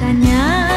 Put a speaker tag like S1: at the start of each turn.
S1: 干娘。